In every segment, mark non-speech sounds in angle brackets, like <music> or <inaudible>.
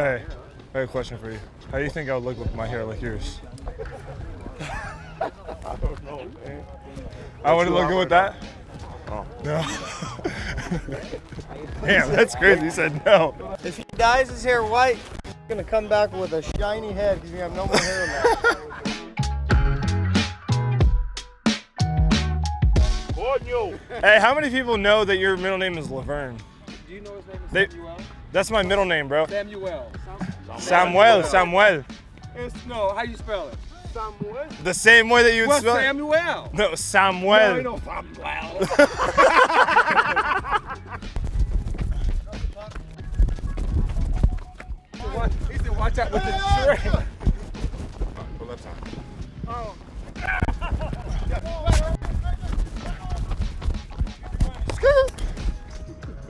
Hey, I have a question for you. How do you think I would look with my hair like yours? I don't know, man. I wouldn't look good with that? Oh. No. <laughs> Damn, that's crazy. He said no. If he dyes his hair white, he's gonna come back with a shiny head because you have no more hair left. Coño. Hey, how many people know that your middle name is Laverne? Do you know his name is They- Samuel? That's my middle name, bro. Samuel. Samuel, Samuel. Samuel. It's, no, how you spell it? Samuel. The same way that you would Well, spell. Samuel. No, No, Samuel. I know Samuel. <laughs> He said, watch out with the tray. Go left side. Three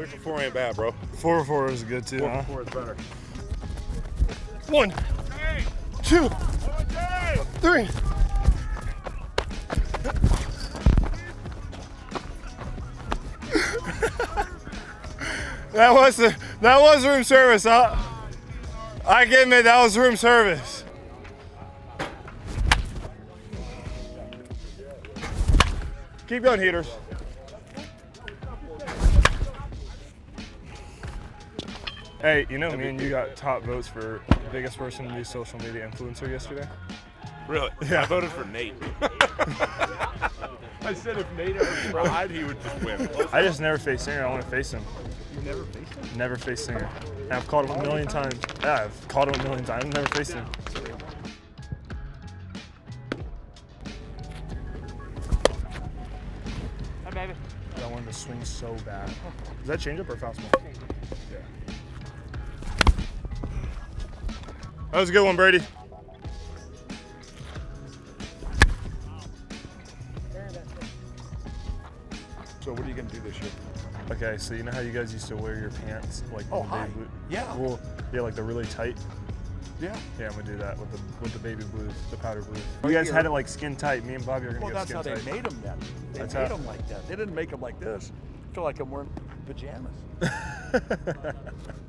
for four ain't bad, bro. Four four is good too, Four huh? for four is better. One, two, three. <laughs> that was the, that was room service, huh? I can admit that was room service. Keep going, heaters. Hey, you know, me and you got top votes for biggest person to be social media influencer yesterday. Really? Yeah. I voted for Nate. <laughs> I said if Nate ever tried, he would just win. I just never faced Singer. I want to face him. You never faced him? Never faced Singer. And I've called him a million times. Yeah, I've called him a million times. I've never faced him. Hi, baby. I wanted to swing so bad. Is that changeup or fastball? Yeah. That was a good one, Brady. So what are you gonna do this year? Okay, so you know how you guys used to wear your pants like Oh, the hi. baby blue? Yeah. Well, yeah, like the really tight. Yeah. Yeah, I'm gonna do that with the with the baby blues, the powder blues. You guys had it like skin tight. Me and Bobby are gonna Well, get that's how they made them then. They That's made how- them like that. They didn't make them like this. I feel like I'm wearing pajamas. <laughs>